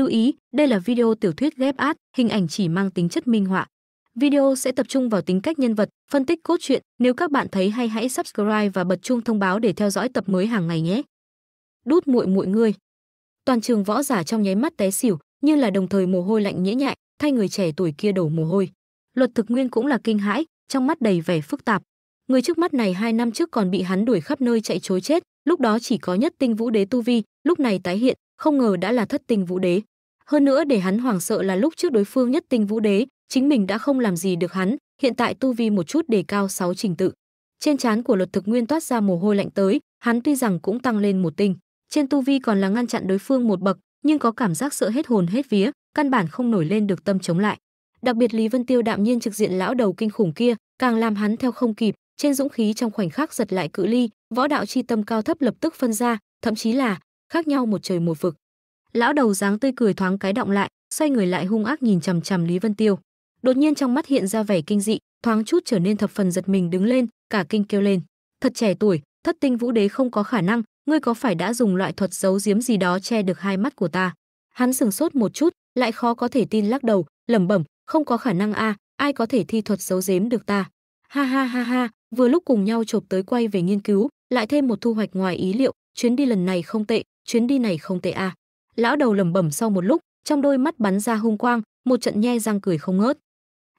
Lưu ý, đây là video tiểu thuyết ghép át, hình ảnh chỉ mang tính chất minh họa. Video sẽ tập trung vào tính cách nhân vật, phân tích cốt truyện. Nếu các bạn thấy hay hãy subscribe và bật chuông thông báo để theo dõi tập mới hàng ngày nhé. Đút muội muội ngươi. Toàn trường võ giả trong nháy mắt té xỉu, như là đồng thời mồ hôi lạnh nhễ nhại, thay người trẻ tuổi kia đổ mồ hôi. Luật Thực Nguyên cũng là kinh hãi, trong mắt đầy vẻ phức tạp. Người trước mắt này hai năm trước còn bị hắn đuổi khắp nơi chạy chối chết, lúc đó chỉ có nhất tinh vũ đế tu vi, lúc này tái hiện, không ngờ đã là thất tinh vũ đế. Hơn nữa để hắn hoảng sợ là lúc trước đối phương nhất tinh vũ đế, chính mình đã không làm gì được hắn, hiện tại tu vi một chút đề cao 6 trình tự. Trên trán của Luật Thực Nguyên toát ra mồ hôi lạnh tới, hắn tuy rằng cũng tăng lên một tinh, trên tu vi còn là ngăn chặn đối phương một bậc, nhưng có cảm giác sợ hết hồn hết vía, căn bản không nổi lên được tâm chống lại. Đặc biệt Lý Vân Tiêu đạm nhiên trực diện lão đầu kinh khủng kia, càng làm hắn theo không kịp, trên dũng khí trong khoảnh khắc giật lại cự ly, võ đạo chi tâm cao thấp lập tức phân ra, thậm chí là khác nhau một trời một vực. Lão đầu dáng tươi cười thoáng cái động lại, xoay người lại hung ác nhìn chằm chằm Lý Vân Tiêu. Đột nhiên trong mắt hiện ra vẻ kinh dị, thoáng chút trở nên thập phần giật mình đứng lên, cả kinh kêu lên: "Thật trẻ tuổi, Thất Tinh Vũ Đế không có khả năng, ngươi có phải đã dùng loại thuật giấu giếm gì đó che được hai mắt của ta?" Hắn sừng sốt một chút, lại khó có thể tin lắc đầu, lẩm bẩm, "Không có khả năng a, ai có thể thi thuật giấu giếm được ta?" Ha ha ha ha, vừa lúc cùng nhau chộp tới quay về nghiên cứu, lại thêm một thu hoạch ngoài ý liệu, chuyến đi lần này không tệ, chuyến đi này không tệ a. Lão đầu lẩm bẩm sau một lúc, trong đôi mắt bắn ra hung quang, một trận nhe răng cười không ngớt.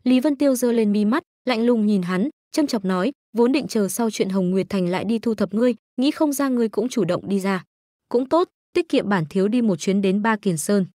Lý Vân Tiêu giơ lên mi mắt, lạnh lùng nhìn hắn, châm chọc nói, vốn định chờ sau chuyện Hồng Nguyệt Thành lại đi thu thập ngươi, nghĩ không ra ngươi cũng chủ động đi ra. Cũng tốt, tiết kiệm bản thiếu đi một chuyến đến Ba Kiền Sơn.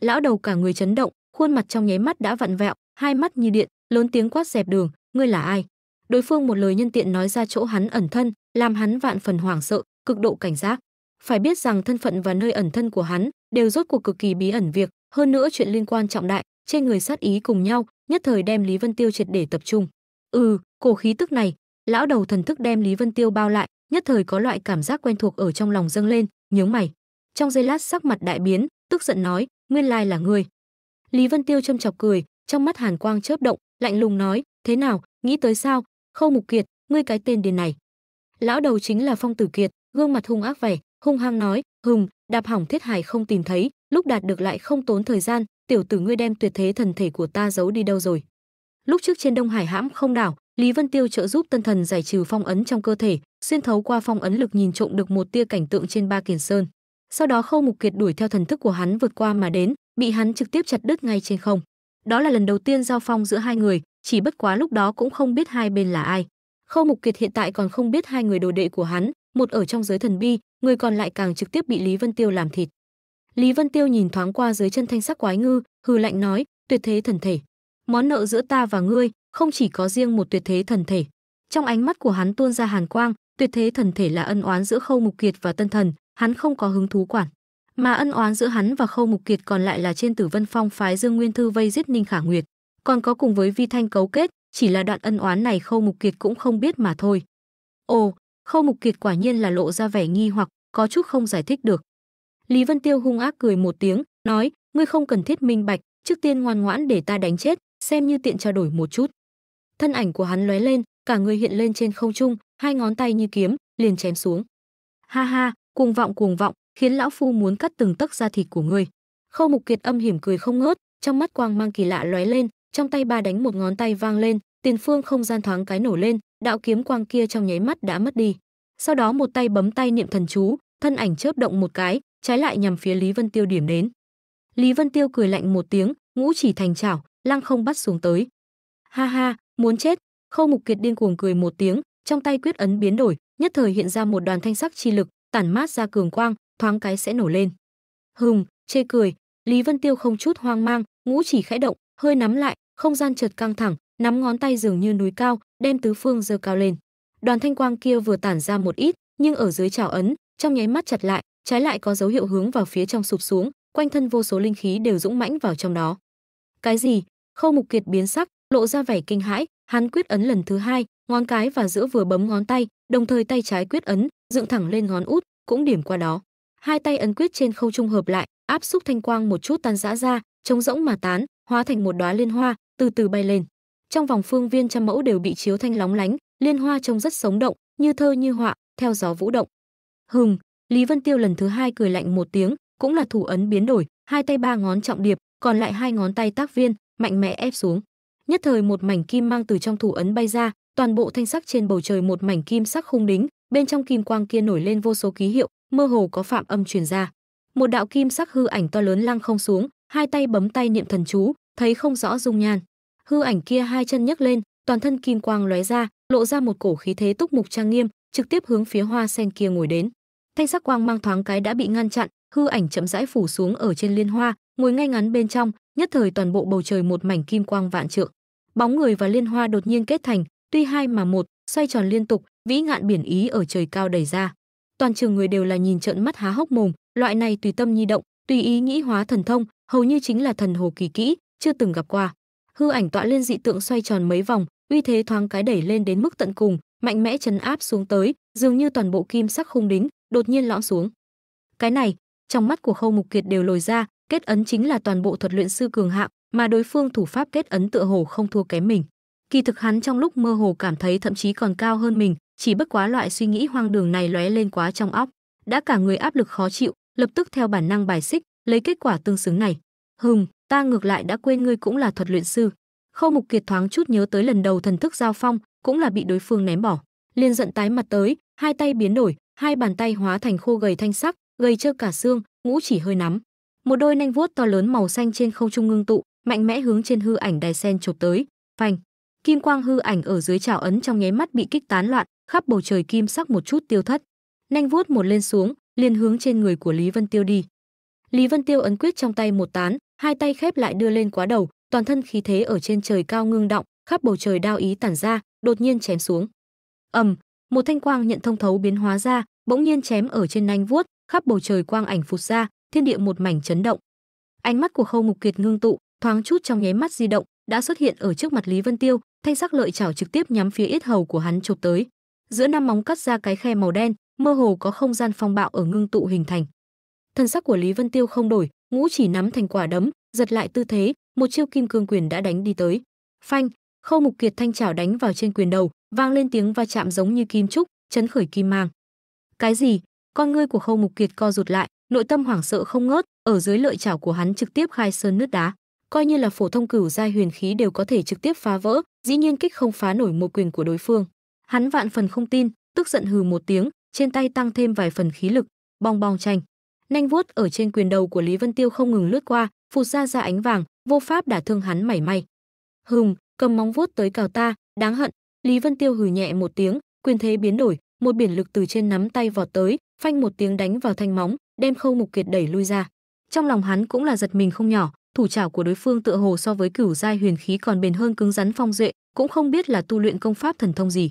Lão đầu cả người chấn động, khuôn mặt trong nháy mắt đã vặn vẹo, hai mắt như điện, lớn tiếng quát dẹp đường, ngươi là ai? Đối phương một lời nhân tiện nói ra chỗ hắn ẩn thân, làm hắn vạn phần hoảng sợ, cực độ cảnh giác. Phải biết rằng thân phận và nơi ẩn thân của hắn đều rốt cuộc cực kỳ bí ẩn việc, hơn nữa chuyện liên quan trọng đại, trên người sát ý cùng nhau, nhất thời đem Lý Vân Tiêu triệt để tập trung. Ừ, cổ khí tức này, lão đầu thần thức đem Lý Vân Tiêu bao lại, nhất thời có loại cảm giác quen thuộc ở trong lòng dâng lên, nhướng mày. Trong giây lát sắc mặt đại biến, tức giận nói, nguyên lai là ngươi. Lý Vân Tiêu châm chọc cười, trong mắt hàn quang chớp động, lạnh lùng nói, thế nào, nghĩ tới sao? Khâu Mục Kiệt, ngươi cái tên điên này. Lão đầu chính là Phong Tử Kiệt, gương mặt hung ác vẻ, hung hăng nói, "Hùng, đạp hỏng thiết hải không tìm thấy, lúc đạt được lại không tốn thời gian, tiểu tử ngươi đem tuyệt thế thần thể của ta giấu đi đâu rồi?" Lúc trước trên Đông Hải hãm không đảo, Lý Vân Tiêu trợ giúp tân thần giải trừ phong ấn trong cơ thể, xuyên thấu qua phong ấn lực nhìn trộm được một tia cảnh tượng trên Ba Kiền Sơn. Sau đó Khâu Mục Kiệt đuổi theo thần thức của hắn vượt qua mà đến, bị hắn trực tiếp chặt đứt ngay trên không. Đó là lần đầu tiên giao phong giữa hai người, chỉ bất quá lúc đó cũng không biết hai bên là ai. Khâu Mục Kiệt hiện tại còn không biết hai người đồ đệ của hắn, một ở trong giới thần bi, người còn lại càng trực tiếp bị Lý Vân Tiêu làm thịt. Lý Vân Tiêu nhìn thoáng qua dưới chân thanh sắc quái ngư, hừ lạnh nói, tuyệt thế thần thể. Món nợ giữa ta và ngươi, không chỉ có riêng một tuyệt thế thần thể. Trong ánh mắt của hắn tuôn ra hàn quang, tuyệt thế thần thể là ân oán giữa Khâu Mục Kiệt và Tân Thần, hắn không có hứng thú quản. Mà ân oán giữa hắn và Khâu Mục Kiệt còn lại là trên Tử Vân Phong phái Dương Nguyên Thư vây giết Ninh Khả Nguyệt, còn có cùng với Vi Thanh cấu kết, chỉ là đoạn ân oán này Khâu Mục Kiệt cũng không biết mà thôi. Ồ, Khâu Mục Kiệt quả nhiên là lộ ra vẻ nghi hoặc, có chút không giải thích được. Lý Vân Tiêu hung ác cười một tiếng, nói, ngươi không cần thiết minh bạch, trước tiên ngoan ngoãn để ta đánh chết, xem như tiện trao đổi một chút. Thân ảnh của hắn lóe lên, cả người hiện lên trên không trung, hai ngón tay như kiếm, liền chém xuống. Ha ha, cuồng vọng cuồng vọng, khiến lão phu muốn cắt từng tấc da thịt của ngươi. Khâu Mục Kiệt âm hiểm cười không ngớt, trong mắt quang mang kỳ lạ lóe lên, trong tay ba đánh một ngón tay vang lên, tiền phương không gian thoáng cái nổ lên, đạo kiếm quang kia trong nháy mắt đã mất đi. Sau đó một tay bấm tay niệm thần chú, thân ảnh chớp động một cái, trái lại nhằm phía Lý Vân Tiêu điểm đến. Lý Vân Tiêu cười lạnh một tiếng, ngũ chỉ thành chảo, lăng không bắt xuống tới. Ha ha, muốn chết, Khâu Mục Kiệt điên cuồng cười một tiếng, trong tay quyết ấn biến đổi, nhất thời hiện ra một đoàn thanh sắc chi lực, tản mát ra cường quang, thoáng cái sẽ nổ lên. Hùng, chê cười, Lý Vân Tiêu không chút hoang mang, ngũ chỉ khẽ động, hơi nắm lại, không gian chợt căng thẳng, nắm ngón tay dường như núi cao, đem tứ phương giơ cao lên. Đoàn thanh quang kia vừa tản ra một ít, nhưng ở dưới trào ấn, trong nháy mắt chặt lại, trái lại có dấu hiệu hướng vào phía trong sụp xuống, quanh thân vô số linh khí đều dũng mãnh vào trong đó. Cái gì? Khâu Mục Kiệt biến sắc, lộ ra vẻ kinh hãi, hắn quyết ấn lần thứ hai, ngón cái và giữa vừa bấm ngón tay, đồng thời tay trái quyết ấn, dựng thẳng lên ngón út, cũng điểm qua đó. Hai tay ấn quyết trên khâu trung hợp lại, áp xúc thanh quang một chút tan rã ra, trống rỗng mà tán, hóa thành một đóa liên hoa, từ từ bay lên. Trong vòng phương viên trăm mẫu đều bị chiếu thanh lóng lánh, liên hoa trông rất sống động, như thơ như họa, theo gió vũ động. Hừng, Lý Vân Tiêu lần thứ hai cười lạnh một tiếng, cũng là thủ ấn biến đổi, hai tay ba ngón trọng điệp, còn lại hai ngón tay tác viên, mạnh mẽ ép xuống. Nhất thời một mảnh kim mang từ trong thủ ấn bay ra, toàn bộ thanh sắc trên bầu trời một mảnh kim sắc khung đính, bên trong kim quang kia nổi lên vô số ký hiệu, mơ hồ có phạm âm truyền ra. Một đạo kim sắc hư ảnh to lớn lăng không xuống, hai tay bấm tay niệm thần chú, thấy không rõ dung nhan. Hư ảnh kia hai chân nhấc lên, toàn thân kim quang lóe ra, lộ ra một cổ khí thế túc mục trang nghiêm, trực tiếp hướng phía hoa sen kia ngồi đến. Thanh sắc quang mang thoáng cái đã bị ngăn chặn, hư ảnh chậm rãi phủ xuống ở trên liên hoa, ngồi ngay ngắn bên trong, nhất thời toàn bộ bầu trời một mảnh kim quang vạn trượng. Bóng người và liên hoa đột nhiên kết thành, tuy hai mà một, xoay tròn liên tục, vĩ ngạn biển ý ở trời cao đẩy ra. Toàn trường người đều là nhìn trợn mắt há hốc mồm, loại này tùy tâm nhi động, tùy ý nghĩ hóa thần thông, hầu như chính là thần hồ kỳ kỹ, chưa từng gặp qua. Hư ảnh tọa lên dị tượng xoay tròn mấy vòng, uy thế thoáng cái đẩy lên đến mức tận cùng, mạnh mẽ chấn áp xuống tới, dường như toàn bộ kim sắc khung đính đột nhiên lõm xuống. Cái này, trong mắt của Khâu Mục Kiệt đều lồi ra, kết ấn chính là toàn bộ thuật luyện sư cường hạng, mà đối phương thủ pháp kết ấn tựa hồ không thua kém mình. Kỳ thực hắn trong lúc mơ hồ cảm thấy thậm chí còn cao hơn mình, chỉ bất quá loại suy nghĩ hoang đường này lóe lên quá trong óc, đã cả người áp lực khó chịu, lập tức theo bản năng bài xích, lấy kết quả tương xứng này. Hừm, ta ngược lại đã quên ngươi cũng là thuật luyện sư. Khâu Mục Kiệt thoáng chút nhớ tới lần đầu thần thức giao phong, cũng là bị đối phương ném bỏ, liền giận tái mặt tới, hai tay biến đổi, hai bàn tay hóa thành khô gầy thanh sắc, gầy trơ cả xương, ngũ chỉ hơi nắm. Một đôi nanh vuốt to lớn màu xanh trên không trung ngưng tụ, mạnh mẽ hướng trên hư ảnh đài sen chụp tới. Phanh! Kim quang hư ảnh ở dưới trào ấn trong nháy mắt bị kích tán loạn, khắp bầu trời kim sắc một chút tiêu thất. Nanh vuốt một lên xuống, liền hướng trên người của Lý Vân Tiêu đi. Lý Vân Tiêu ấn quyết trong tay một tán, hai tay khép lại đưa lên quá đầu, toàn thân khí thế ở trên trời cao ngưng động, khắp bầu trời đao ý tản ra, đột nhiên chém xuống. ầm, một thanh quang nhận thông thấu biến hóa ra, bỗng nhiên chém ở trên nanh vuốt, khắp bầu trời quang ảnh phụt ra, thiên địa một mảnh chấn động. Ánh mắt của Khâu Mục Kiệt ngưng tụ, thoáng chút trong nháy mắt di động, đã xuất hiện ở trước mặt Lý Vân Tiêu, thanh sắc lợi chảo trực tiếp nhắm phía yết hầu của hắn chụp tới. Giữa năm móng cắt ra cái khe màu đen, mơ hồ có không gian phong bạo ở ngưng tụ hình thành. Thân sắc của Lý Vân Tiêu không đổi, ngũ chỉ nắm thành quả đấm, giật lại tư thế, một chiêu kim cương quyền đã đánh đi tới. Phanh, Khâu Mục Kiệt thanh chảo đánh vào trên quyền đầu, vang lên tiếng va chạm giống như kim trúc, chấn khởi kim mang. Cái gì? Con ngươi của Khâu Mục Kiệt co rụt lại, nội tâm hoảng sợ không ngớt, ở dưới lợi chảo của hắn trực tiếp khai sơn nứt đá, coi như là phổ thông cửu giai huyền khí đều có thể trực tiếp phá vỡ, dĩ nhiên kích không phá nổi một quyền của đối phương. Hắn vạn phần không tin, tức giận hừ một tiếng, trên tay tăng thêm vài phần khí lực, bong bong tranh. Nanh vuốt ở trên quyền đầu của Lý Vân Tiêu không ngừng lướt qua, phụt ra ra ánh vàng, vô pháp đả thương hắn mảy may. Hùng cầm móng vuốt tới cào ta, đáng hận. Lý Vân Tiêu hừ nhẹ một tiếng, quyền thế biến đổi, một biển lực từ trên nắm tay vọt tới, phanh một tiếng đánh vào thanh móng, đem Khâu Mục Kiệt đẩy lui ra. Trong lòng hắn cũng là giật mình không nhỏ, thủ trảo của đối phương tựa hồ so với cửu giai huyền khí còn bền hơn cứng rắn phong duệ, cũng không biết là tu luyện công pháp thần thông gì.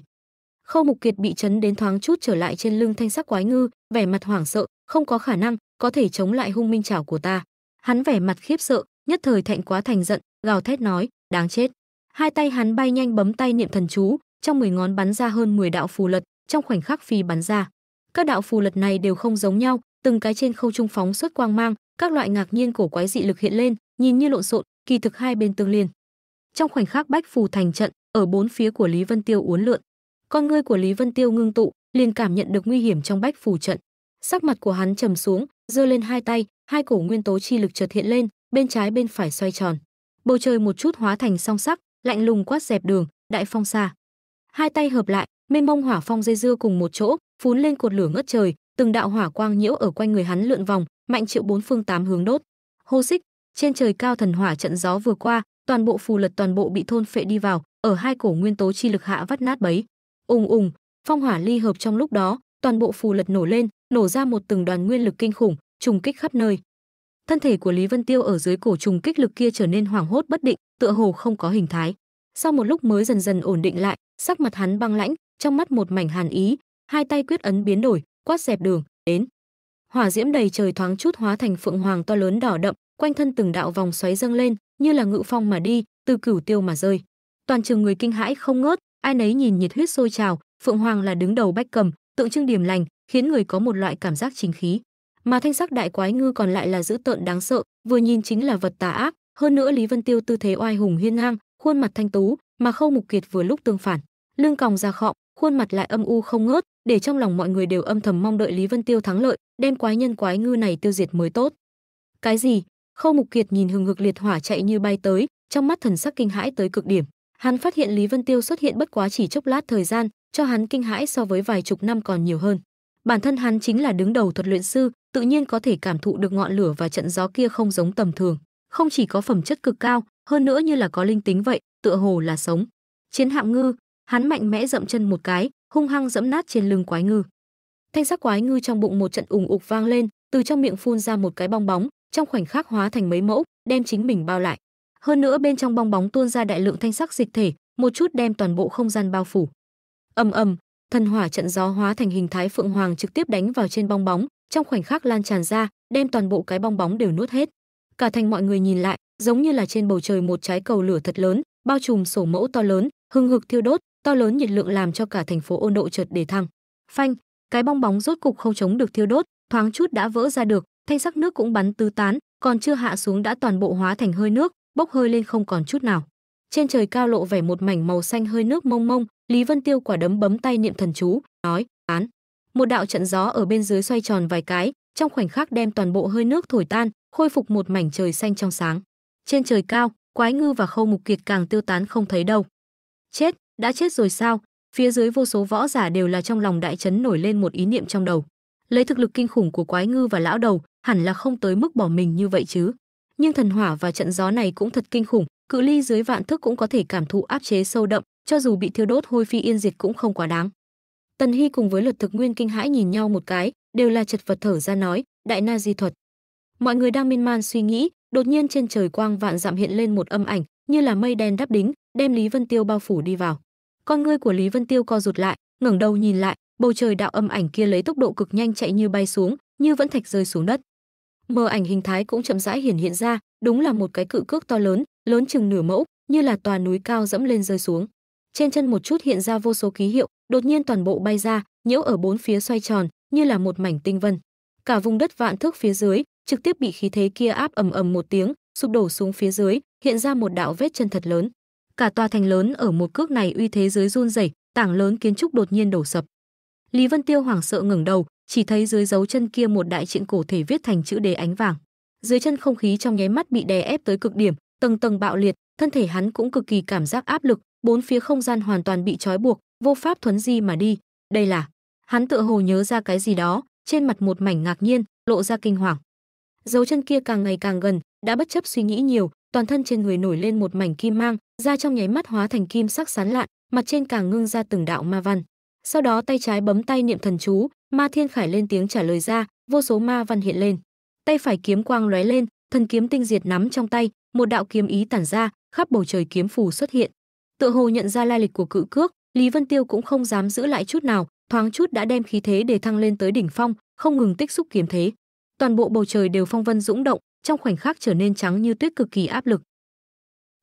Khâu Mục Kiệt bị chấn đến thoáng chút trở lại trên lưng thanh sắc quái ngư, vẻ mặt hoảng sợ, không có khả năng có thể chống lại hung minh trảo của ta. Hắn vẻ mặt khiếp sợ, nhất thời thẹn quá thành giận, gào thét nói, đáng chết. Hai tay hắn bay nhanh bấm tay niệm thần chú, trong 10 ngón bắn ra hơn 10 đạo phù lật, trong khoảnh khắc phi bắn ra. Các đạo phù lật này đều không giống nhau, từng cái trên khâu trung phóng xuất quang mang, các loại ngạc nhiên cổ quái dị lực hiện lên, nhìn như lộn xộn, kỳ thực hai bên tương liên. Trong khoảnh khắc bách phù thành trận, ở bốn phía của Lý Vân Tiêu uốn lượn. Con ngươi của Lý Vân Tiêu ngưng tụ, liền cảm nhận được nguy hiểm trong bách phù trận. Sắc mặt của hắn trầm xuống, giơ lên hai tay, hai cổ nguyên tố chi lực chợt hiện lên, bên trái bên phải xoay tròn. Bầu trời một chút hóa thành song sắc, lạnh lùng quát dẹp đường, đại phong xa. Hai tay hợp lại, mênh mông hỏa phong dây dưa cùng một chỗ, phún lên cột lửa ngất trời, từng đạo hỏa quang nhiễu ở quanh người hắn lượn vòng, mạnh triệu bốn phương tám hướng đốt. Hô xích, trên trời cao thần hỏa trận gió vừa qua, toàn bộ phù lật toàn bộ bị thôn phệ đi vào, ở hai cổ nguyên tố chi lực hạ vắt nát bấy. Ùng ùng, phong hỏa ly hợp trong lúc đó, toàn bộ phù lật nổ lên, nổ ra một từng đoàn nguyên lực kinh khủng, trùng kích khắp nơi. Thân thể của Lý Vân Tiêu ở dưới cổ trùng kích lực kia trở nên hoảng hốt bất định, tựa hồ không có hình thái. Sau một lúc mới dần dần ổn định lại, sắc mặt hắn băng lãnh, trong mắt một mảnh hàn ý, hai tay quyết ấn biến đổi, quát dẹp đường, đến. Hỏa diễm đầy trời thoáng chút hóa thành phượng hoàng to lớn đỏ đậm, quanh thân từng đạo vòng xoáy dâng lên, như là ngự phong mà đi, từ cửu tiêu mà rơi. Toàn trường người kinh hãi không ngớt, ai nấy nhìn nhiệt huyết sôi trào, phượng hoàng là đứng đầu bách cầm, tượng trưng điểm lành, khiến người có một loại cảm giác chính khí. Mà thanh sắc đại quái ngư còn lại là dữ tợn đáng sợ, vừa nhìn chính là vật tà ác, hơn nữa Lý Vân Tiêu tư thế oai hùng hiên ngang, khuôn mặt thanh tú, mà Khâu Mục Kiệt vừa lúc tương phản, lưng còng ra khọ, khuôn mặt lại âm u không ngớt, để trong lòng mọi người đều âm thầm mong đợi Lý Vân Tiêu thắng lợi, đem quái nhân quái ngư này tiêu diệt mới tốt. Cái gì? Khâu Mục Kiệt nhìn hừng hực liệt hỏa chạy như bay tới, trong mắt thần sắc kinh hãi tới cực điểm. Hắn phát hiện Lý Vân Tiêu xuất hiện bất quá chỉ chốc lát thời gian, cho hắn kinh hãi so với vài chục năm còn nhiều hơn. Bản thân hắn chính là đứng đầu thuật luyện sư, tự nhiên có thể cảm thụ được ngọn lửa và trận gió kia không giống tầm thường, không chỉ có phẩm chất cực cao, hơn nữa như là có linh tính vậy, tựa hồ là sống. Chiến hạm ngư, hắn mạnh mẽ dậm chân một cái, hung hăng dẫm nát trên lưng quái ngư. Thanh sắc quái ngư trong bụng một trận ủng ục vang lên, từ trong miệng phun ra một cái bong bóng, trong khoảnh khắc hóa thành mấy mẫu, đem chính mình bao lại. Hơn nữa bên trong bong bóng tuôn ra đại lượng thanh sắc dịch thể, một chút đem toàn bộ không gian bao phủ. Ầm ầm, thần hỏa trận gió hóa thành hình thái phượng hoàng trực tiếp đánh vào trên bong bóng, trong khoảnh khắc lan tràn ra, đem toàn bộ cái bong bóng đều nuốt hết. Cả thành mọi người nhìn lại, giống như là trên bầu trời một trái cầu lửa thật lớn, bao trùm sổ mẫu to lớn, hừng hực thiêu đốt, to lớn nhiệt lượng làm cho cả thành phố ôn độ chợt đề thăng. Phanh, cái bong bóng rốt cục không chống được thiêu đốt, thoáng chút đã vỡ ra được, thanh sắc nước cũng bắn tứ tán, còn chưa hạ xuống đã toàn bộ hóa thành hơi nước, bốc hơi lên không còn chút nào. Trên trời cao lộ vẻ một mảnh màu xanh hơi nước mông mông, Lý Vân Tiêu quả đấm bấm tay niệm thần chú, nói: "Án." Một đạo trận gió ở bên dưới xoay tròn vài cái, trong khoảnh khắc đem toàn bộ hơi nước thổi tan, khôi phục một mảnh trời xanh trong sáng. Trên trời cao, Quái Ngư và Khâu Mục Kiệt càng tiêu tán không thấy đâu. Chết, đã chết rồi sao? Phía dưới vô số võ giả đều là trong lòng đại chấn nổi lên một ý niệm trong đầu. Lấy thực lực kinh khủng của Quái Ngư và lão đầu, hẳn là không tới mức bỏ mình như vậy chứ. Nhưng thần hỏa và trận gió này cũng thật kinh khủng, cự ly dưới vạn thước cũng có thể cảm thụ áp chế sâu đậm, cho dù bị thiêu đốt hôi phi yên diệt cũng không quá đáng. Tần Hy cùng với Luật Thực Nguyên kinh hãi nhìn nhau một cái, đều là chật vật thở ra nói, đại na di thuật. Mọi người đang miên man suy nghĩ, đột nhiên trên trời quang vạn dặm hiện lên một âm ảnh, như là mây đen đắp đính, đem Lý Vân Tiêu bao phủ đi vào. Con ngươi của Lý Vân Tiêu co rụt lại, ngẩng đầu nhìn lại, bầu trời đạo âm ảnh kia lấy tốc độ cực nhanh chạy như bay xuống, như vẫn thạch rơi xuống đất. Mờ ảnh hình thái cũng chậm rãi hiển hiện ra, đúng là một cái cự cước to lớn, lớn chừng nửa mẫu, như là tòa núi cao dẫm lên rơi xuống. Trên chân một chút hiện ra vô số ký hiệu, đột nhiên toàn bộ bay ra, nhiễu ở bốn phía xoay tròn, như là một mảnh tinh vân. Cả vùng đất vạn thước phía dưới trực tiếp bị khí thế kia áp ầm ầm một tiếng, sụp đổ xuống phía dưới, hiện ra một đạo vết chân thật lớn. Cả tòa thành lớn ở một cước này uy thế dưới run rẩy, tảng lớn kiến trúc đột nhiên đổ sập. Lý Vân Tiêu hoảng sợ ngẩng đầu, chỉ thấy dưới dấu chân kia một đại truyện cổ thể viết thành chữ đề ánh vàng. Dưới chân không khí trong nháy mắt bị đè ép tới cực điểm, tầng tầng bạo liệt, thân thể hắn cũng cực kỳ cảm giác áp lực, bốn phía không gian hoàn toàn bị trói buộc, vô pháp thuấn di mà đi. Đây là, hắn tựa hồ nhớ ra cái gì đó, trên mặt một mảnh ngạc nhiên, lộ ra kinh hoàng. Dấu chân kia càng ngày càng gần, đã bất chấp suy nghĩ nhiều, toàn thân trên người nổi lên một mảnh kim mang, da trong nháy mắt hóa thành kim sắc sán lạn, mặt trên càng ngưng ra từng đạo ma văn. Sau đó tay trái bấm tay niệm thần chú, Ma Thiên Khải lên tiếng trả lời ra, vô số ma văn hiện lên. Tay phải kiếm quang lóe lên, thần kiếm tinh diệt nắm trong tay, một đạo kiếm ý tản ra, khắp bầu trời kiếm phù xuất hiện. Tựa hồ nhận ra lai lịch của cự cước, Lý Vân Tiêu cũng không dám giữ lại chút nào, thoáng chút đã đem khí thế để thăng lên tới đỉnh phong, không ngừng tích xúc kiếm thế. Toàn bộ bầu trời đều phong vân dũng động, trong khoảnh khắc trở nên trắng như tuyết cực kỳ áp lực.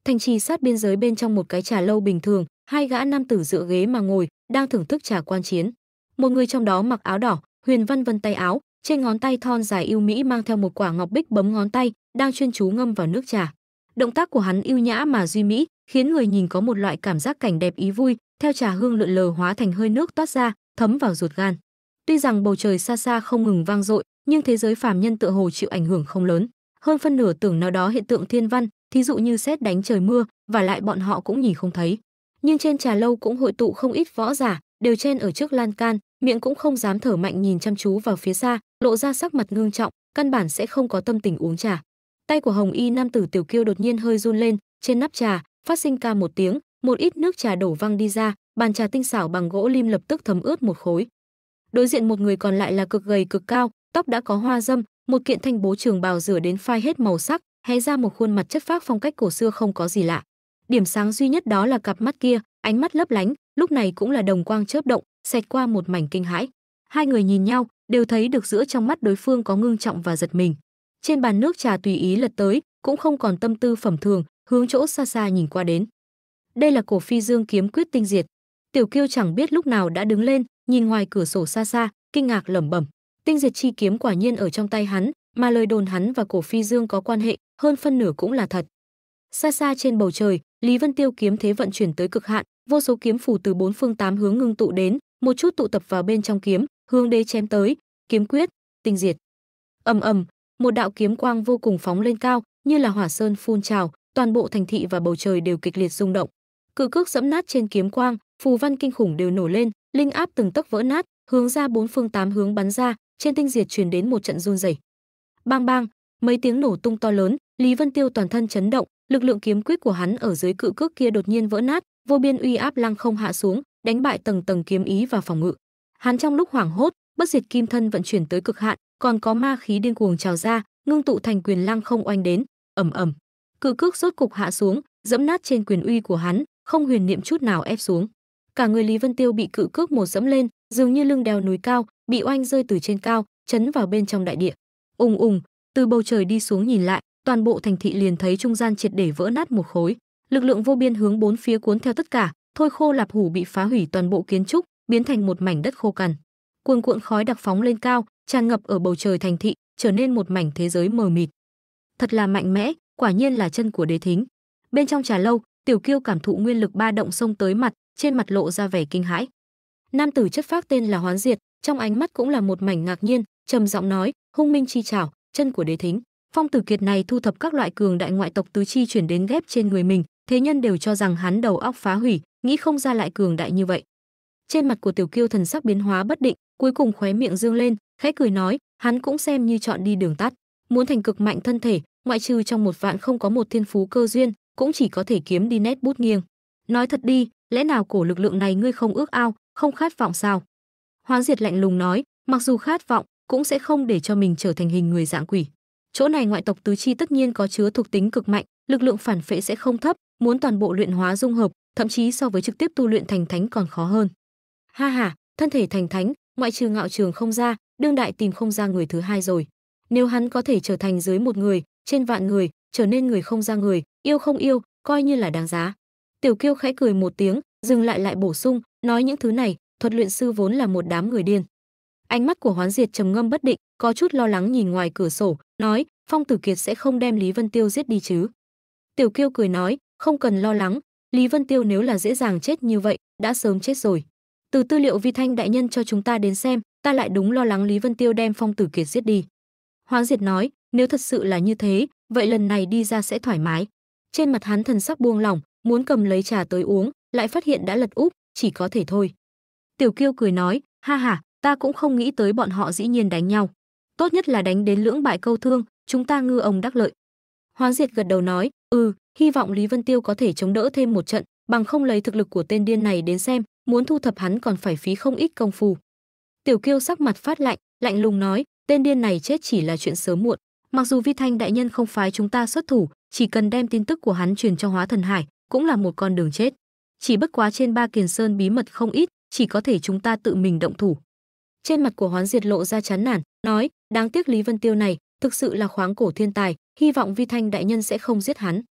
Thành trì sát biên giới bên trong một cái trà lâu bình thường, hai gã nam tử dựa ghế mà ngồi, đang thưởng thức trà quan chiến. Một người trong đó mặc áo đỏ, huyền văn vân tay áo, trên ngón tay thon dài yêu mỹ mang theo một quả ngọc bích bấm ngón tay, đang chuyên chú ngâm vào nước trà. Động tác của hắn yêu nhã mà duy mỹ, khiến người nhìn có một loại cảm giác cảnh đẹp ý vui, theo trà hương lượn lờ hóa thành hơi nước toát ra, thấm vào ruột gan. Tuy rằng bầu trời xa xa không ngừng vang dội, nhưng thế giới phàm nhân tựa hồ chịu ảnh hưởng không lớn. Hơn phân nửa tưởng nào đó hiện tượng thiên văn, thí dụ như xét đánh trời mưa, và lại bọn họ cũng nhìn không thấy. Nhưng trên trà lâu cũng hội tụ không ít võ giả, đều chen ở trước lan can, miệng cũng không dám thở mạnh nhìn chăm chú vào phía xa, lộ ra sắc mặt ngương trọng, căn bản sẽ không có tâm tình uống trà. Tay của Hồng Y nam tử Tiểu Kiêu đột nhiên hơi run lên, trên nắp trà phát sinh ca một tiếng, một ít nước trà đổ văng đi ra, bàn trà tinh xảo bằng gỗ lim lập tức thấm ướt một khối. Đối diện một người còn lại là cực gầy cực cao, tóc đã có hoa dâm, một kiện thanh bố trường bào rửa đến phai hết màu sắc, hé ra một khuôn mặt chất phác phong cách cổ xưa không có gì lạ. Điểm sáng duy nhất đó là cặp mắt kia, ánh mắt lấp lánh, lúc này cũng là đồng quang chớp động, xẹt qua một mảnh kinh hãi. Hai người nhìn nhau, đều thấy được giữa trong mắt đối phương có ngưng trọng và giật mình. Trên bàn nước trà tùy ý lật tới, cũng không còn tâm tư phẩm thường, hướng chỗ xa xa nhìn qua đến. Đây là cổ phi dương kiếm quyết tinh diệt. Tiểu Kiêu chẳng biết lúc nào đã đứng lên, nhìn ngoài cửa sổ xa xa, kinh ngạc lẩm bẩm, tinh diệt chi kiếm quả nhiên ở trong tay hắn, mà lời đồn hắn và cổ phi dương có quan hệ, hơn phân nửa cũng là thật. Xa xa trên bầu trời, Lý Vân Tiêu kiếm thế vận chuyển tới cực hạn, vô số kiếm phù từ bốn phương tám hướng ngưng tụ đến, một chút tụ tập vào bên trong kiếm, hướng đế chém tới, kiếm quyết, tinh diệt. Ầm ầm, một đạo kiếm quang vô cùng phóng lên cao, như là hỏa sơn phun trào, toàn bộ thành thị và bầu trời đều kịch liệt rung động. Cự cước dẫm nát trên kiếm quang, phù văn kinh khủng đều nổ lên, linh áp từng tấc vỡ nát, hướng ra bốn phương tám hướng bắn ra, trên tinh diệt truyền đến một trận run rẩy. Bang bang, mấy tiếng nổ tung to lớn, Lý Vân Tiêu toàn thân chấn động, lực lượng kiếm quyết của hắn ở dưới cự cước kia đột nhiên vỡ nát, vô biên uy áp lăng không hạ xuống, đánh bại tầng tầng kiếm ý và phòng ngự. Hắn trong lúc hoảng hốt, bất diệt kim thân vận chuyển tới cực hạn, còn có ma khí điên cuồng trào ra, ngưng tụ thành quyền lăng không oanh đến, ầm ầm. Cự cước rốt cục hạ xuống, dẫm nát trên quyền uy của hắn, không huyền niệm chút nào ép xuống. Cả người Lý Vân Tiêu bị cự cước một dẫm lên, dường như lưng đèo núi cao, bị oanh rơi từ trên cao, chấn vào bên trong đại địa. Ùng ùng, từ bầu trời đi xuống nhìn lại, toàn bộ thành thị liền thấy trung gian triệt để vỡ nát một khối. Lực lượng vô biên hướng bốn phía cuốn theo tất cả, thôi khô lạp hủ bị phá hủy toàn bộ kiến trúc, biến thành một mảnh đất khô cằn. Cuồn cuộn khói đặc phóng lên cao, tràn ngập ở bầu trời thành thị, trở nên một mảnh thế giới mờ mịt. Thật là mạnh mẽ, quả nhiên là chân của đế thính. Bên trong trà lâu, Tiểu Kiêu cảm thụ nguyên lực ba động xông tới mặt, trên mặt lộ ra vẻ kinh hãi. Nam tử chất phác tên là Hoán Diệt, trong ánh mắt cũng là một mảnh ngạc nhiên, trầm giọng nói, "Hung minh chi trảo chân của đế thính." Phong Tử Kiệt này thu thập các loại cường đại ngoại tộc tứ chi chuyển đến ghép trên người mình, thế nhân đều cho rằng hắn đầu óc phá hủy, nghĩ không ra lại cường đại như vậy. Trên mặt của Tiểu Kiêu thần sắc biến hóa bất định, cuối cùng khóe miệng dương lên, khẽ cười nói, hắn cũng xem như chọn đi đường tắt, muốn thành cực mạnh thân thể, ngoại trừ trong một vạn không có một thiên phú cơ duyên, cũng chỉ có thể kiếm đi nét bút nghiêng. Nói thật đi, lẽ nào cổ lực lượng này ngươi không ước ao, không khát vọng sao? Hoán Diệt lạnh lùng nói, mặc dù khát vọng, cũng sẽ không để cho mình trở thành hình người dạng quỷ. Chỗ này ngoại tộc tứ chi tất nhiên có chứa thuộc tính cực mạnh, lực lượng phản phệ sẽ không thấp, muốn toàn bộ luyện hóa dung hợp, thậm chí so với trực tiếp tu luyện thành thánh còn khó hơn. Ha ha, thân thể thành thánh, ngoại trừ ngạo trường không ra, đương đại tìm không ra người thứ hai rồi. Nếu hắn có thể trở thành dưới một người, trên vạn người, trở nên người không ra người, yêu không yêu, coi như là đáng giá. Tiểu Kiêu khẽ cười một tiếng, dừng lại lại bổ sung, nói những thứ này, thuật luyện sư vốn là một đám người điên. Ánh mắt của Hoán Diệt trầm ngâm bất định, có chút lo lắng nhìn ngoài cửa sổ, nói, Phong Tử Kiệt sẽ không đem Lý Vân Tiêu giết đi chứ? Tiểu Kiêu cười nói, không cần lo lắng, Lý Vân Tiêu nếu là dễ dàng chết như vậy, đã sớm chết rồi. Từ tư liệu Vi Thanh đại nhân cho chúng ta đến xem, ta lại đúng lo lắng Lý Vân Tiêu đem Phong Tử Kiệt giết đi. Hoáng Diệt nói, nếu thật sự là như thế, vậy lần này đi ra sẽ thoải mái. Trên mặt hắn thần sắc buông lỏng, muốn cầm lấy trà tới uống, lại phát hiện đã lật úp, chỉ có thể thôi. Tiểu Kiêu cười nói, ha ha, ta cũng không nghĩ tới bọn họ dĩ nhiên đánh nhau. Tốt nhất là đánh đến lưỡng bại câu thương, chúng ta ngư ông đắc lợi. Hoáng Diệt gật đầu nói, ừ, hy vọng Lý Vân Tiêu có thể chống đỡ thêm một trận, bằng không lấy thực lực của tên điên này đến xem, muốn thu thập hắn còn phải phí không ít công phu. Tiểu Kiêu sắc mặt phát lạnh, lạnh lùng nói, tên điên này chết chỉ là chuyện sớm muộn. Mặc dù Vi Thanh đại nhân không phái chúng ta xuất thủ, chỉ cần đem tin tức của hắn truyền cho Hóa Thần Hải, cũng là một con đường chết. Chỉ bất quá trên ba kiền sơn bí mật không ít, chỉ có thể chúng ta tự mình động thủ. Trên mặt của Hoán Diệt lộ ra chán nản, nói, đáng tiếc Lý Vân Tiêu này, thực sự là khoáng cổ thiên tài, hy vọng Vi Thanh đại nhân sẽ không giết hắn.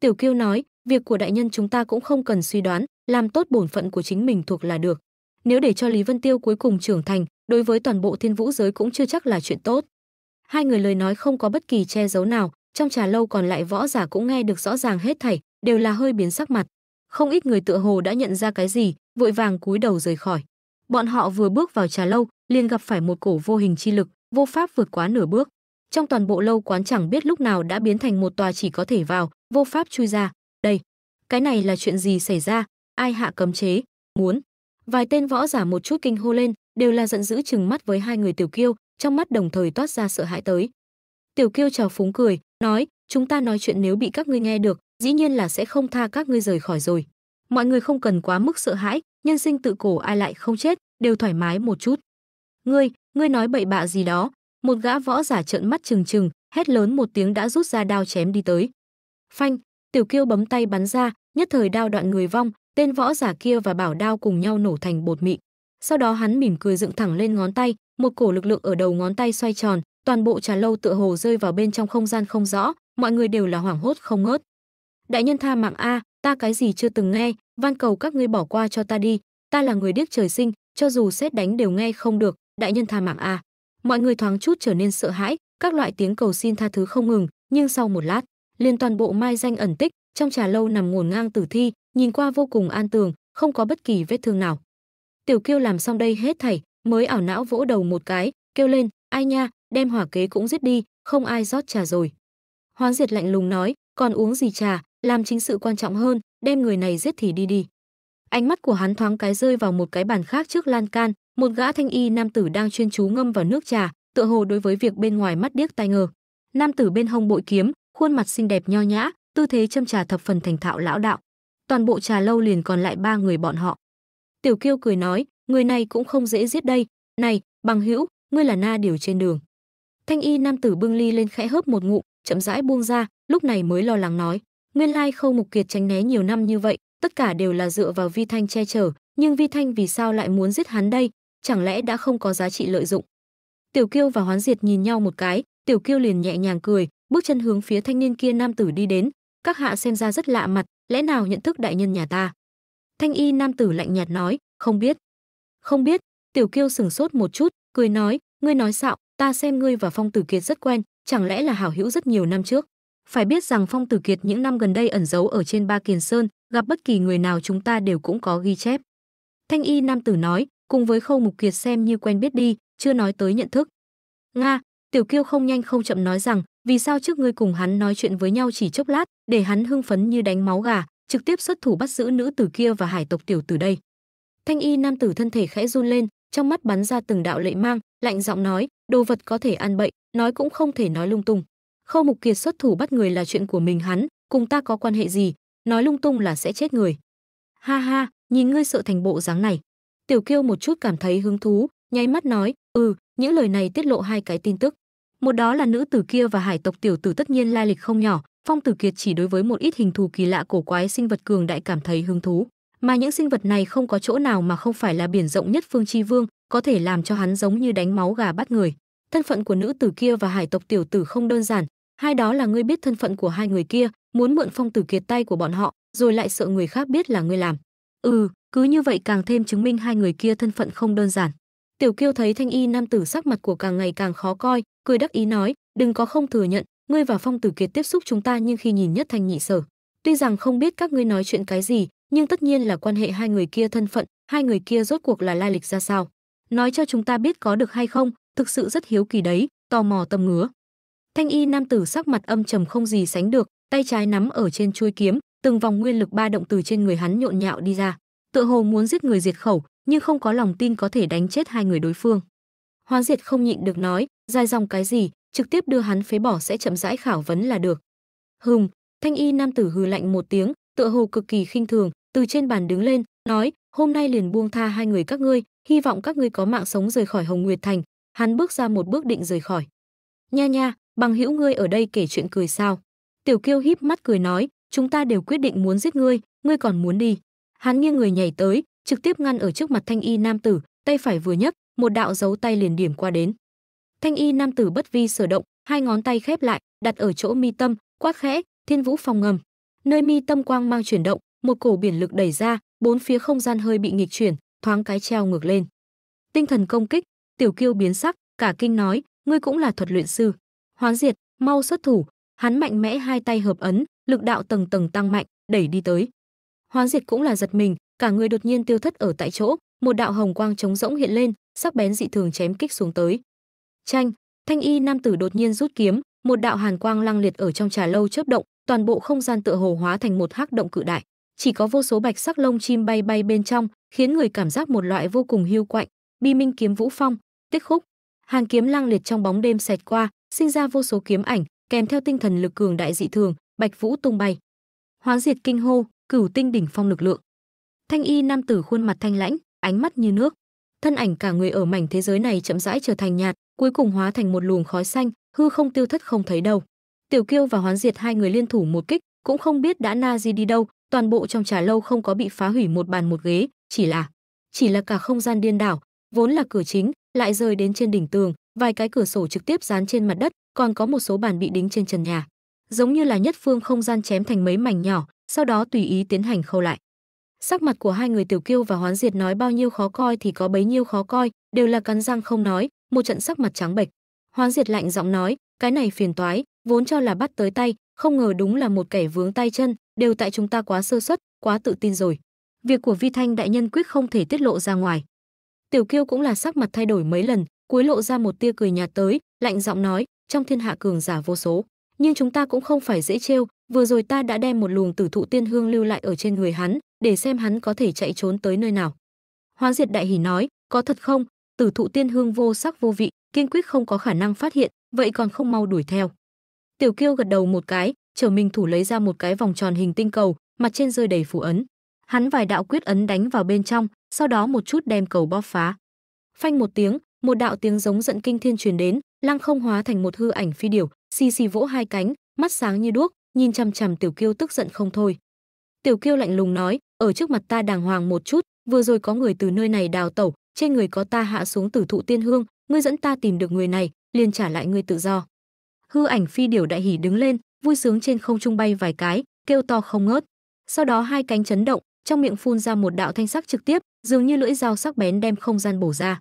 Tiểu Kiêu nói, việc của đại nhân chúng ta cũng không cần suy đoán, làm tốt bổn phận của chính mình thuộc là được. Nếu để cho Lý Vân Tiêu cuối cùng trưởng thành, đối với toàn bộ thiên vũ giới cũng chưa chắc là chuyện tốt. Hai người lời nói không có bất kỳ che giấu nào, trong trà lâu còn lại võ giả cũng nghe được rõ ràng hết thảy, đều là hơi biến sắc mặt. Không ít người tựa hồ đã nhận ra cái gì, vội vàng cúi đầu rời khỏi. Bọn họ vừa bước vào trà lâu, liền gặp phải một cổ vô hình chi lực, vô pháp vượt quá nửa bước. Trong toàn bộ lâu quán chẳng biết lúc nào đã biến thành một tòa chỉ có thể vào, vô pháp chui ra. Đây, cái này là chuyện gì xảy ra? Ai hạ cấm chế? Muốn? Vài tên võ giả một chút kinh hô lên, đều là giận dữ chừng mắt với hai người tiểu kiêu, trong mắt đồng thời toát ra sợ hãi tới. Tiểu kiêu trào phúng cười, nói, chúng ta nói chuyện nếu bị các ngươi nghe được, dĩ nhiên là sẽ không tha các ngươi rời khỏi rồi. Mọi người không cần quá mức sợ hãi, nhân sinh tự cổ ai lại không chết, đều thoải mái một chút. Ngươi, ngươi nói bậy bạ gì đó? Một gã võ giả trợn mắt trừng trừng, hét lớn một tiếng đã rút ra đao chém đi tới. Phanh, tiểu kiêu bấm tay bắn ra, nhất thời đao đoạn người vong, tên võ giả kia và bảo đao cùng nhau nổ thành bột mịn. Sau đó hắn mỉm cười dựng thẳng lên ngón tay, một cổ lực lượng ở đầu ngón tay xoay tròn, toàn bộ trà lâu tựa hồ rơi vào bên trong không gian không rõ, mọi người đều là hoảng hốt không ngớt. Đại nhân tha mạng a, ta cái gì chưa từng nghe, van cầu các ngươi bỏ qua cho ta đi, ta là người điếc trời sinh, cho dù xét đánh đều nghe không được, đại nhân tha mạng a. Mọi người thoáng chút trở nên sợ hãi, các loại tiếng cầu xin tha thứ không ngừng, nhưng sau một lát, liền toàn bộ mai danh ẩn tích, trong trà lâu nằm ngổn ngang tử thi, nhìn qua vô cùng an tường, không có bất kỳ vết thương nào. Tiểu Kiêu làm xong đây hết thảy, mới ảo não vỗ đầu một cái, kêu lên, ai nha, đem hỏa kế cũng giết đi, không ai rót trà rồi. Hoán Diệt lạnh lùng nói, còn uống gì trà, làm chính sự quan trọng hơn, đem người này giết thì đi đi. Ánh mắt của hắn thoáng cái rơi vào một cái bàn khác trước lan can, một gã thanh y nam tử đang chuyên chú ngâm vào nước trà, tựa hồ đối với việc bên ngoài mắt điếc tai ngờ. Nam tử bên hông bội kiếm, khuôn mặt xinh đẹp nho nhã, tư thế châm trà thập phần thành thạo lão đạo. Toàn bộ trà lâu liền còn lại ba người bọn họ. Tiểu Kiêu cười nói, người này cũng không dễ giết đây, này, bằng hữu, ngươi là na điều trên đường. Thanh y nam tử bưng ly lên khẽ hớp một ngụm, chậm rãi buông ra, lúc này mới lo lắng nói, nguyên lai Khâu Mục Kiệt tránh né nhiều năm như vậy, tất cả đều là dựa vào Vi Thanh che chở, nhưng Vi Thanh vì sao lại muốn giết hắn đây, chẳng lẽ đã không có giá trị lợi dụng. Tiểu Kiêu và Hoán Diệt nhìn nhau một cái, Tiểu Kiêu liền nhẹ nhàng cười, bước chân hướng phía thanh niên kia nam tử đi đến, các hạ xem ra rất lạ mặt, lẽ nào nhận thức đại nhân nhà ta? Thanh y nam tử lạnh nhạt nói, không biết. Không biết, Tiểu Kiêu sừng sốt một chút, cười nói, ngươi nói xạo, ta xem ngươi và Phong Tử Kiệt rất quen, chẳng lẽ là hảo hữu rất nhiều năm trước? Phải biết rằng Phong Tử Kiệt những năm gần đây ẩn giấu ở trên Ba Kiền Sơn, gặp bất kỳ người nào chúng ta đều cũng có ghi chép. Thanh y nam tử nói, cùng với Khâu Mục Kiệt xem như quen biết đi, chưa nói tới nhận thức. Nga, Tiểu Kiêu không nhanh không chậm nói rằng, vì sao trước ngươi cùng hắn nói chuyện với nhau chỉ chốc lát, để hắn hưng phấn như đánh máu gà, trực tiếp xuất thủ bắt giữ nữ tử kia và hải tộc tiểu tử đây. Thanh y nam tử thân thể khẽ run lên, trong mắt bắn ra từng đạo lệ mang, lạnh giọng nói, đồ vật có thể ăn bậy, nói cũng không thể nói lung tung. Khâu Mục Kiệt xuất thủ bắt người là chuyện của mình hắn, cùng ta có quan hệ gì, nói lung tung là sẽ chết người. Ha ha, nhìn ngươi sợ thành bộ dáng này. Tiểu Kiêu một chút cảm thấy hứng thú, nháy mắt nói, "Ừ, những lời này tiết lộ hai cái tin tức. Một đó là nữ tử kia và hải tộc tiểu tử tất nhiên lai lịch không nhỏ, Phong Tử Kiệt chỉ đối với một ít hình thù kỳ lạ cổ quái sinh vật cường đại cảm thấy hứng thú, mà những sinh vật này không có chỗ nào mà không phải là biển rộng nhất phương chi vương, có thể làm cho hắn giống như đánh máu gà bắt người. Thân phận của nữ tử kia và hải tộc tiểu tử không đơn giản, hai đó là ngươi biết thân phận của hai người kia, muốn mượn Phong Tử Kiệt tay của bọn họ, rồi lại sợ người khác biết là ngươi làm. Ừ, cứ như vậy càng thêm chứng minh hai người kia thân phận không đơn giản. Tiểu Kiêu thấy Thanh Y nam tử sắc mặt của càng ngày càng khó coi, cười đắc ý nói, đừng có không thừa nhận, ngươi và Phong Tử Kiệt tiếp xúc chúng ta nhưng khi nhìn nhất thanh nhị sở, tuy rằng không biết các ngươi nói chuyện cái gì, nhưng tất nhiên là quan hệ hai người kia thân phận, hai người kia rốt cuộc là lai lịch ra sao. Nói cho chúng ta biết có được hay không, thực sự rất hiếu kỳ đấy, tò mò tâm ngứa. Thanh y nam tử sắc mặt âm trầm không gì sánh được, tay trái nắm ở trên chuôi kiếm, từng vòng nguyên lực ba động từ trên người hắn nhộn nhạo đi ra, tựa hồ muốn giết người diệt khẩu, nhưng không có lòng tin có thể đánh chết hai người đối phương. Hoán Diệt không nhịn được nói, dài dòng cái gì, trực tiếp đưa hắn phế bỏ sẽ chậm rãi khảo vấn là được. Hùng, thanh y nam tử hừ lạnh một tiếng, tựa hồ cực kỳ khinh thường, từ trên bàn đứng lên, nói, hôm nay liền buông tha hai người các ngươi, hy vọng các ngươi có mạng sống rời khỏi Hồng Nguyệt Thành. Hắn bước ra một bước định rời khỏi. Nha nha, bằng hữu ngươi ở đây kể chuyện cười sao? Tiểu Kiêu híp mắt cười nói, chúng ta đều quyết định muốn giết ngươi, ngươi còn muốn đi? Hắn nghiêng người nhảy tới, trực tiếp ngăn ở trước mặt thanh y nam tử, tay phải vừa nhấc, một đạo dấu tay liền điểm qua đến. Thanh y nam tử bất vi sở động, hai ngón tay khép lại, đặt ở chỗ mi tâm, quát khẽ, Thiên Vũ phòng ngầm. Nơi mi tâm quang mang chuyển động, một cổ biển lực đẩy ra, bốn phía không gian hơi bị nghịch chuyển, thoáng cái treo ngược lên. Tinh thần công kích, Tiểu Kiêu biến sắc, cả kinh nói, ngươi cũng là thuật luyện sư. Hoán diệt, mau xuất thủ, hắn mạnh mẽ hai tay hợp ấn, lực đạo tầng tầng tăng mạnh, đẩy đi tới. Hoán diệt cũng là giật mình, cả người đột nhiên tiêu thất ở tại chỗ, một đạo hồng quang trống rỗng hiện lên, sắc bén dị thường chém kích xuống tới. Tranh, thanh y nam tử đột nhiên rút kiếm, một đạo hàn quang lăng liệt ở trong trà lâu chớp động, toàn bộ không gian tựa hồ hóa thành một hắc động cự đại. Chỉ có vô số bạch sắc lông chim bay bay bên trong, khiến người cảm giác một loại vô cùng hiu quạnh. Bi Minh kiếm Vũ Phong, Tích Khúc, hàng kiếm lăng liệt trong bóng đêm xẹt qua, sinh ra vô số kiếm ảnh, kèm theo tinh thần lực cường đại dị thường, bạch vũ tung bay. Hoán diệt kinh hô, cửu tinh đỉnh phong lực lượng. Thanh y nam tử khuôn mặt thanh lãnh, ánh mắt như nước. Thân ảnh cả người ở mảnh thế giới này chậm rãi trở thành nhạt, cuối cùng hóa thành một luồng khói xanh, hư không tiêu thất không thấy đâu. Tiểu Kiêu và Hoán Diệt hai người liên thủ một kích, cũng không biết đã na gì đi đâu, toàn bộ trong trà lâu không có bị phá hủy một bàn một ghế, chỉ là chỉ là cả không gian điên đảo, vốn là cửa chính, lại rơi đến trên đỉnh tường, vài cái cửa sổ trực tiếp dán trên mặt đất, còn có một số bàn bị đính trên trần nhà. Giống như là nhất phương không gian chém thành mấy mảnh nhỏ, sau đó tùy ý tiến hành khâu lại. Sắc mặt của hai người Tiểu Kiêu và Hoán Diệt nói bao nhiêu khó coi thì có bấy nhiêu khó coi, đều là cắn răng không nói, một trận sắc mặt trắng bệch. Hoáng Diệt lạnh giọng nói, cái này phiền toái, vốn cho là bắt tới tay, không ngờ đúng là một kẻ vướng tay chân, đều tại chúng ta quá sơ suất, quá tự tin rồi. Việc của Vi Thanh đại nhân quyết không thể tiết lộ ra ngoài. Tiểu Kiêu cũng là sắc mặt thay đổi mấy lần, cuối lộ ra một tia cười nhạt tới, lạnh giọng nói, trong thiên hạ cường giả vô số, nhưng chúng ta cũng không phải dễ trêu, vừa rồi ta đã đem một luồng tử thụ tiên hương lưu lại ở trên người hắn, để xem hắn có thể chạy trốn tới nơi nào. Hóa Diệt Đại Hỉ nói, có thật không? Tử thụ tiên hương vô sắc vô vị, kiên quyết không có khả năng phát hiện, vậy còn không mau đuổi theo. Tiểu Kiêu gật đầu một cái, trở mình thủ lấy ra một cái vòng tròn hình tinh cầu, mặt trên rơi đầy phù ấn. Hắn vài đạo quyết ấn đánh vào bên trong, sau đó một chút đem cầu bóp phá. Phanh một tiếng, một đạo tiếng giống giận kinh thiên truyền đến, lăng không hóa thành một hư ảnh phi điểu, xì xì vỗ hai cánh, mắt sáng như đuốc, nhìn chằm chằm Tiểu Kiêu tức giận không thôi. Tiểu Kiêu lạnh lùng nói, ở trước mặt ta đàng hoàng một chút, vừa rồi có người từ nơi này đào tẩu, trên người có ta hạ xuống tử thụ tiên hương, ngươi dẫn ta tìm được người này, liền trả lại ngươi tự do. Hư ảnh phi điểu đại hỉ đứng lên, vui sướng trên không trung bay vài cái, kêu to không ngớt. Sau đó hai cánh chấn động, trong miệng phun ra một đạo thanh sắc trực tiếp, dường như lưỡi dao sắc bén đem không gian bổ ra.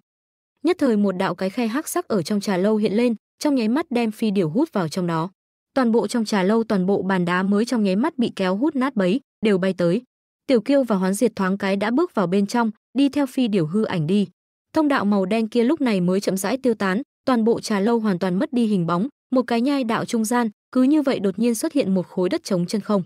Nhất thời một đạo cái khe hắc sắc ở trong trà lâu hiện lên, trong nháy mắt đem phi điểu hút vào trong đó. Toàn bộ trong trà lâu toàn bộ bàn đá mới trong nháy mắt bị kéo hút nát bấy, đều bay tới. Tiểu Kiêu và Hoán Diệt thoáng cái đã bước vào bên trong, đi theo phi điểu hư ảnh đi. Thông đạo màu đen kia lúc này mới chậm rãi tiêu tán, toàn bộ trà lâu hoàn toàn mất đi hình bóng, một cái nhai đạo trung gian, cứ như vậy đột nhiên xuất hiện một khối đất trống chân không.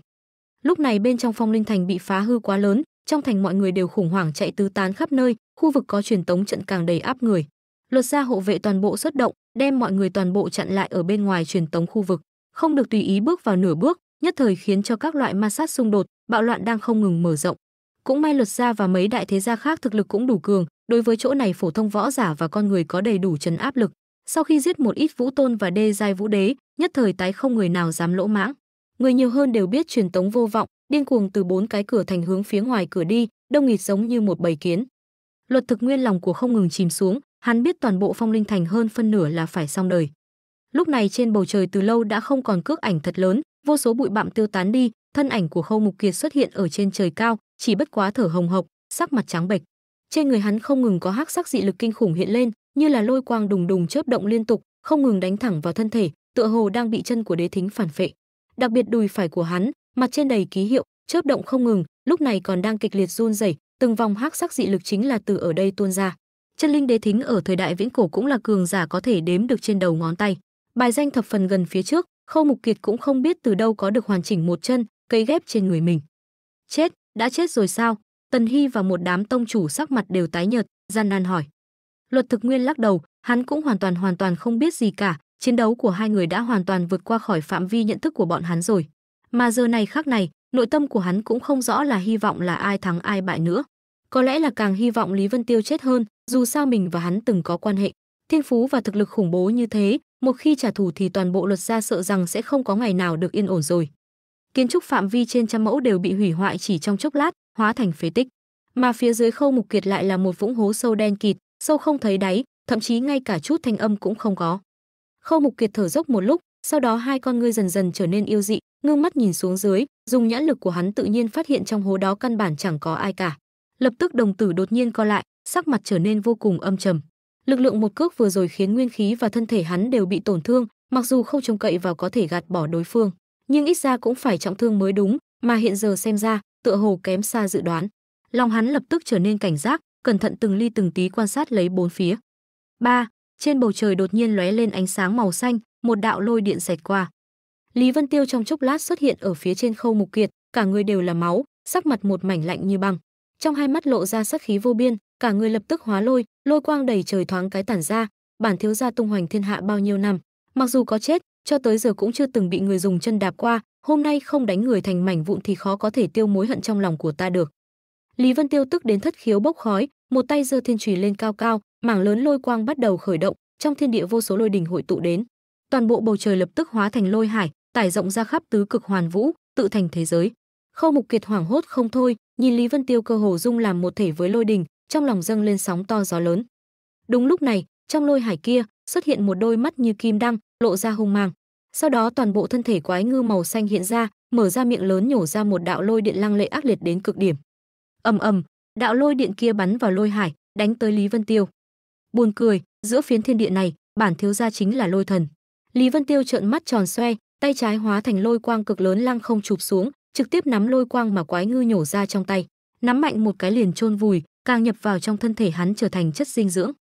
Lúc này bên trong Phong Linh Thành bị phá hư quá lớn, trong thành mọi người đều khủng hoảng chạy tứ tán khắp nơi, khu vực có truyền tống trận càng đầy áp người. Luật gia hộ vệ toàn bộ xuất động, đem mọi người toàn bộ chặn lại ở bên ngoài truyền tống khu vực, không được tùy ý bước vào nửa bước, nhất thời khiến cho các loại ma sát xung đột, bạo loạn đang không ngừng mở rộng. Cũng may luật gia và mấy đại thế gia khác thực lực cũng đủ cường, đối với chỗ này phổ thông võ giả và con người có đầy đủ chấn áp lực. Sau khi giết một ít vũ tôn và đê giai vũ đế, nhất thời tái không người nào dám lỗ mãng. Người nhiều hơn đều biết truyền tống vô vọng, điên cuồng từ bốn cái cửa thành hướng phía ngoài cửa đi, đông nghịt giống như một bầy kiến. Luật thực nguyên lòng của không ngừng chìm xuống, hắn biết toàn bộ phong linh thành hơn phân nửa là phải xong đời. Lúc này trên bầu trời từ lâu đã không còn cước ảnh thật lớn, vô số bụi bặm tiêu tán đi, thân ảnh của Khâu Mục Kiệt xuất hiện ở trên trời cao, chỉ bất quá thở hồng hộc, sắc mặt trắng bệch. Trên người hắn không ngừng có hắc sắc dị lực kinh khủng hiện lên, như là lôi quang đùng đùng chớp động liên tục, không ngừng đánh thẳng vào thân thể, tựa hồ đang bị chân của đế thính phản phệ. Đặc biệt đùi phải của hắn, mặt trên đầy ký hiệu, chớp động không ngừng, lúc này còn đang kịch liệt run rẩy, từng vòng hắc sắc dị lực chính là từ ở đây tuôn ra. Chân linh đế thính ở thời đại viễn cổ cũng là cường giả có thể đếm được trên đầu ngón tay. Bài danh thập phần gần phía trước, Khâu Mục Kiệt cũng không biết từ đâu có được hoàn chỉnh một chân, cây ghép trên người mình. Chết, đã chết rồi sao? Tần Hy và một đám tông chủ sắc mặt đều tái nhợt, gian nan hỏi. Luật Thực Nguyên lắc đầu, hắn cũng hoàn toàn hoàn toàn không biết gì cả, chiến đấu của hai người đã hoàn toàn vượt qua khỏi phạm vi nhận thức của bọn hắn rồi. Mà giờ này khác này, nội tâm của hắn cũng không rõ là hy vọng là ai thắng ai bại nữa. Có lẽ là càng hy vọng Lý Vân Tiêu chết hơn, dù sao mình và hắn từng có quan hệ. Thiên phú và thực lực khủng bố như thế, một khi trả thù thì toàn bộ luật gia sợ rằng sẽ không có ngày nào được yên ổn rồi. Kiến trúc phạm vi trên trăm mẫu đều bị hủy hoại chỉ trong chốc lát, hóa thành phế tích. Mà phía dưới Khâu Mục Kiệt lại là một vũng hố sâu đen kịt, sâu không thấy đáy, thậm chí ngay cả chút thanh âm cũng không có. Khâu Mục Kiệt thở dốc một lúc, sau đó hai con ngươi dần dần trở nên yêu dị, ngưng mắt nhìn xuống dưới, dùng nhãn lực của hắn tự nhiên phát hiện trong hố đó căn bản chẳng có ai cả. Lập tức đồng tử đột nhiên co lại, sắc mặt trở nên vô cùng âm trầm. Lực lượng một cước vừa rồi khiến nguyên khí và thân thể hắn đều bị tổn thương, mặc dù không trông cậy vào có thể gạt bỏ đối phương, nhưng ít ra cũng phải trọng thương mới đúng, mà hiện giờ xem ra, tựa hồ kém xa dự đoán. Lòng hắn lập tức trở nên cảnh giác, cẩn thận từng ly từng tí quan sát lấy bốn phía. Ba, trên bầu trời đột nhiên lóe lên ánh sáng màu xanh, một đạo lôi điện xẹt qua. Lý Vân Tiêu trong chốc lát xuất hiện ở phía trên Khâu Mục Kiệt, cả người đều là máu, sắc mặt một mảnh lạnh như băng. Trong hai mắt lộ ra sát khí vô biên, cả người lập tức hóa lôi, lôi quang đầy trời thoáng cái tản ra, bản thiếu gia tung hoành thiên hạ bao nhiêu năm, mặc dù có chết, cho tới giờ cũng chưa từng bị người dùng chân đạp qua, hôm nay không đánh người thành mảnh vụn thì khó có thể tiêu mối hận trong lòng của ta được. Lý Vân Tiêu tức đến thất khiếu bốc khói, một tay giơ thiên chùy lên cao cao, mảng lớn lôi quang bắt đầu khởi động, trong thiên địa vô số lôi đỉnh hội tụ đến. Toàn bộ bầu trời lập tức hóa thành lôi hải, tải rộng ra khắp tứ cực hoàn vũ, tự thành thế giới. Khâu Mục Kiệt hoảng hốt không thôi, nhìn Lý Vân Tiêu cơ hồ dung làm một thể với lôi đỉnh, trong lòng dâng lên sóng to gió lớn. Đúng lúc này, trong lôi hải kia xuất hiện một đôi mắt như kim đăng, lộ ra hung mang. Sau đó toàn bộ thân thể quái ngư màu xanh hiện ra, mở ra miệng lớn nhổ ra một đạo lôi điện lăng lệ ác liệt đến cực điểm. Ầm ầm, đạo lôi điện kia bắn vào lôi hải, đánh tới Lý Vân Tiêu. Buồn cười, giữa phiến thiên địa này, bản thiếu gia chính là lôi thần. Lý Vân Tiêu trợn mắt tròn xoe, tay trái hóa thành lôi quang cực lớn lăng không chụp xuống, trực tiếp nắm lôi quang mà quái ngư nhổ ra trong tay, nắm mạnh một cái liền chôn vùi, càng nhập vào trong thân thể hắn trở thành chất dinh dưỡng.